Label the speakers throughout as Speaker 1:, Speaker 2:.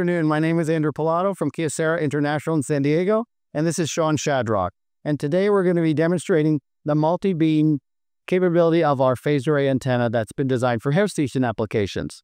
Speaker 1: afternoon. My name is Andrew Pilato from Kyocera International in San Diego, and this is Sean Shadrock. And today we're going to be demonstrating the multi-beam capability of our phased array antenna that's been designed for house station applications.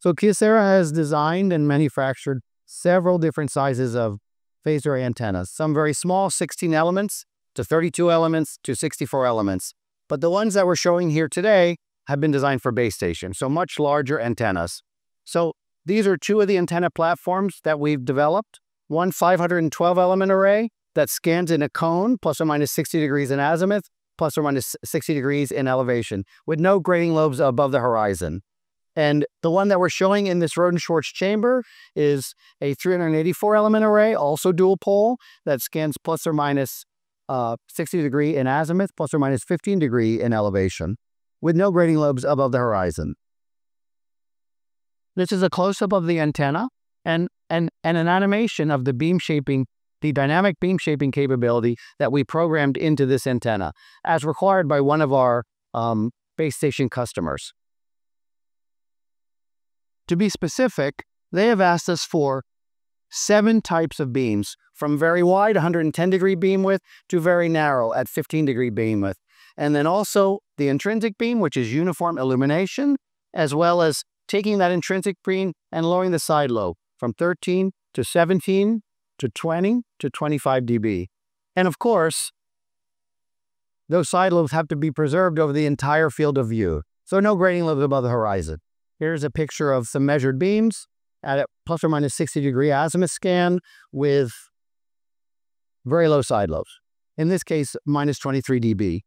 Speaker 1: So Kyocera has designed and manufactured several different sizes of phased array antennas, some very small, 16 elements, to 32 elements, to 64 elements. But the ones that we're showing here today have been designed for base station, so much larger antennas. So these are two of the antenna platforms that we've developed. One 512 element array that scans in a cone, plus or minus 60 degrees in azimuth, plus or minus 60 degrees in elevation, with no grating lobes above the horizon. And the one that we're showing in this Rohde-Schwarz chamber is a 384 element array, also dual pole, that scans plus or minus, uh, 60 degree in azimuth, plus or minus 15 degree in elevation with no grating lobes above the horizon. This is a close-up of the antenna and, and, and an animation of the beam shaping, the dynamic beam shaping capability that we programmed into this antenna, as required by one of our um, base station customers. To be specific, they have asked us for seven types of beams, from very wide, 110 degree beam width, to very narrow at 15 degree beam width. And then also the intrinsic beam, which is uniform illumination, as well as taking that intrinsic beam and lowering the side lobe from 13 to 17 to 20 to 25 dB. And of course, those side lobes have to be preserved over the entire field of view. So no grating lobes above the horizon. Here's a picture of some measured beams at a plus or minus 60 degree azimuth scan with very low side lobes. In this case, minus 23 dB.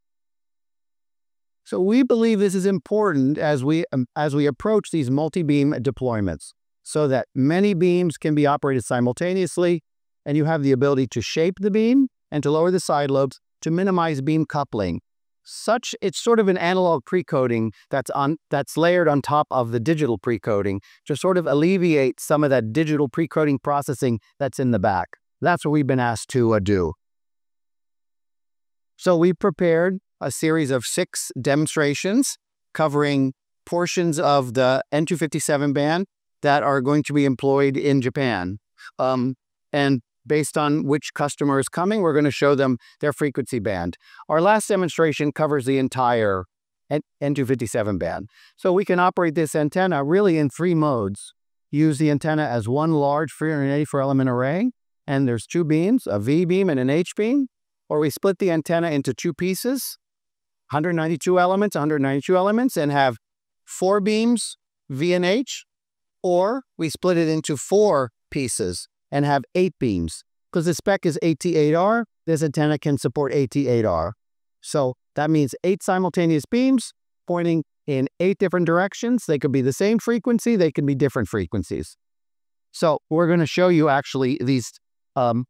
Speaker 1: So we believe this is important as we, um, as we approach these multi-beam deployments so that many beams can be operated simultaneously and you have the ability to shape the beam and to lower the side lobes to minimize beam coupling. Such, it's sort of an analog precoding that's, on, that's layered on top of the digital precoding to sort of alleviate some of that digital precoding processing that's in the back. That's what we've been asked to uh, do. So we prepared a series of six demonstrations covering portions of the N257 band that are going to be employed in Japan. Um, and based on which customer is coming, we're going to show them their frequency band. Our last demonstration covers the entire N257 band. So we can operate this antenna really in three modes. Use the antenna as one large 384 element array, and there's two beams, a V beam and an H beam, or we split the antenna into two pieces, 192 elements, 192 elements, and have four beams, V and H, or we split it into four pieces and have eight beams. Because the spec is 8T8R, this antenna can support 8T8R. So that means eight simultaneous beams pointing in eight different directions. They could be the same frequency, they could be different frequencies. So we're going to show you actually these um,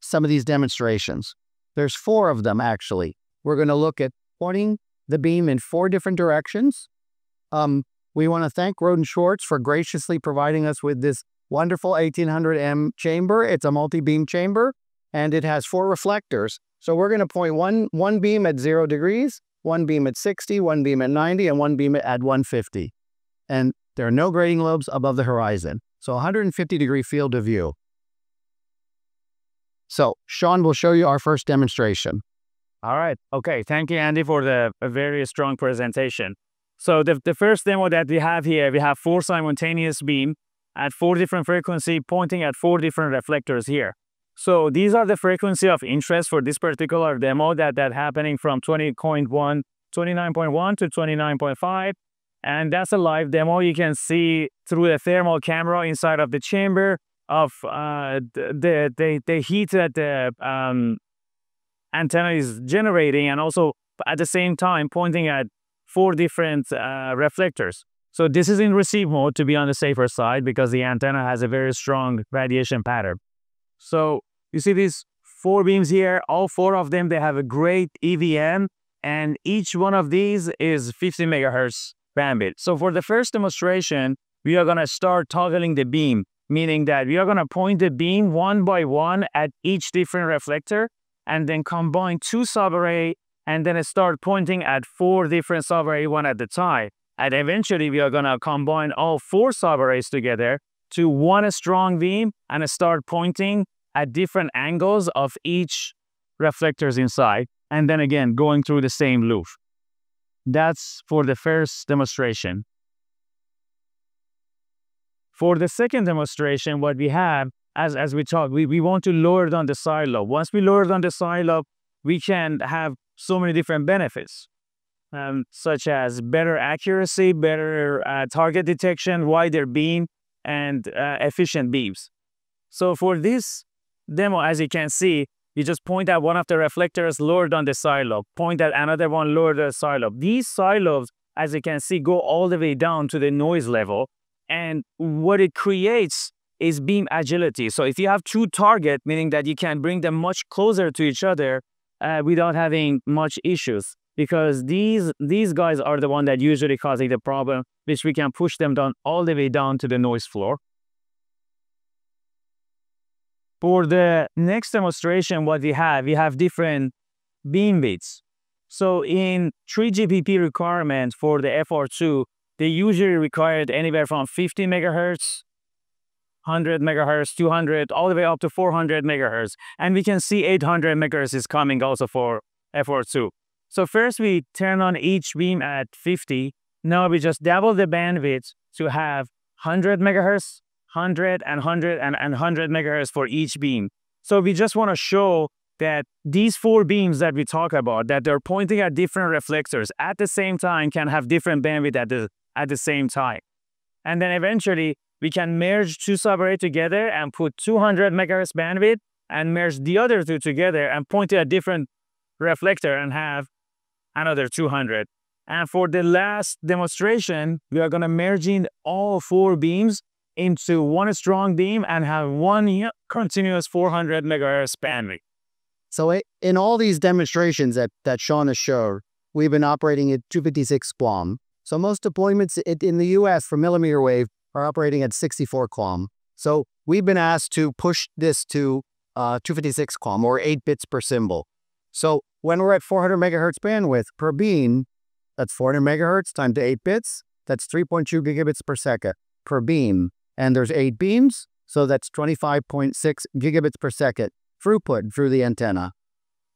Speaker 1: some of these demonstrations. There's four of them actually. We're going to look at pointing the beam in four different directions. Um, we want to thank Rohde & Schwarz for graciously providing us with this wonderful 1800M chamber. It's a multi-beam chamber, and it has four reflectors. So we're going to point one, one beam at zero degrees, one beam at 60, one beam at 90, and one beam at 150. And there are no grating lobes above the horizon. So 150 degree field of view. So Sean will show you our first demonstration.
Speaker 2: All right. Okay. Thank you, Andy, for the very strong presentation. So the, the first demo that we have here, we have four simultaneous beam at four different frequency pointing at four different reflectors here. So these are the frequency of interest for this particular demo that that happening from 20.1, 29.1 to 29.5. And that's a live demo. You can see through the thermal camera inside of the chamber of uh, the, the, the heat that the um, antenna is generating and also at the same time pointing at four different uh, reflectors. So this is in receive mode to be on the safer side because the antenna has a very strong radiation pattern. So you see these four beams here, all four of them, they have a great EVM and each one of these is 50 megahertz bandwidth. So for the first demonstration, we are gonna start toggling the beam, meaning that we are gonna point the beam one by one at each different reflector and then combine two subarray and then start pointing at four different subarray one at a time. And eventually we are to combine all four subarrays together to one strong beam and start pointing at different angles of each reflectors inside. And then again, going through the same loop. That's for the first demonstration. For the second demonstration, what we have, as, as we talk, we, we want to lower down the side lobe. Once we lower down the side lobe, we can have so many different benefits, um, such as better accuracy, better uh, target detection, wider beam, and uh, efficient beams. So for this demo, as you can see, you just point at one of the reflectors lowered on the side lobe, point at another one lowered on the side lobe. These side lobes, as you can see, go all the way down to the noise level. And what it creates is beam agility. So if you have two target, meaning that you can bring them much closer to each other uh, without having much issues. Because these these guys are the one that usually causing the problem, which we can push them down all the way down to the noise floor. For the next demonstration, what we have, we have different beam widths. So in 3GPP requirement for the FR2, they usually required anywhere from 50 megahertz, 100 megahertz, 200, all the way up to 400 megahertz. And we can see 800 megahertz is coming also for FR2. So first we turn on each beam at 50. Now we just double the bandwidth to have 100 megahertz, 100 and 100 and, and 100 megahertz for each beam. So we just want to show that these four beams that we talk about, that they're pointing at different reflectors at the same time can have different bandwidth at the, at the same time. And then eventually we can merge two subarray together and put 200 megahertz bandwidth and merge the other two together and point to a different reflector and have another 200. And for the last demonstration, we are going to merge in all four beams into one strong beam and have one continuous 400 megahertz bandwidth.
Speaker 1: So in all these demonstrations that, that Sean has showed, we've been operating at 256 QAM. So most deployments in the US for millimeter wave are operating at 64 QAM. So we've been asked to push this to uh, 256 QAM or 8 bits per symbol. So when we're at 400 megahertz bandwidth per beam, that's 400 megahertz times 8 bits, that's 3.2 gigabits per second per beam and there's eight beams, so that's 25.6 gigabits per second throughput through the antenna.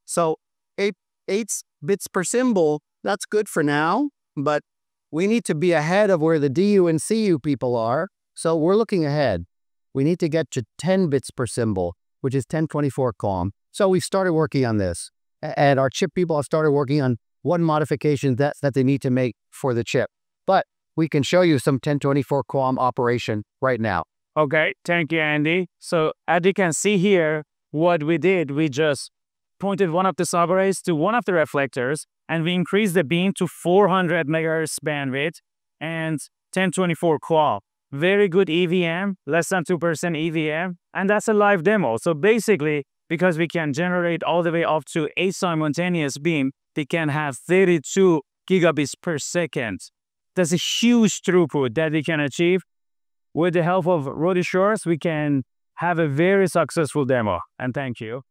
Speaker 1: So eight, eight bits per symbol, that's good for now, but we need to be ahead of where the DU and CU people are. So we're looking ahead. We need to get to 10 bits per symbol, which is 1024 QAM. So we've started working on this. And our chip people have started working on one modification that, that they need to make for the chip. But we can show you some 1024 QAM operation right now.
Speaker 2: Okay, thank you, Andy. So as you can see here, what we did, we just pointed one of the subarrays to one of the reflectors, and we increased the beam to 400 megahertz bandwidth and 1024 QAM. Very good EVM, less than 2% EVM, and that's a live demo. So basically, because we can generate all the way up to 8 simultaneous beam, they can have 32 gigabits per second That's a huge throughput that we can achieve. With the help of Rohde-Schwarz, we can have a very successful demo. And thank you.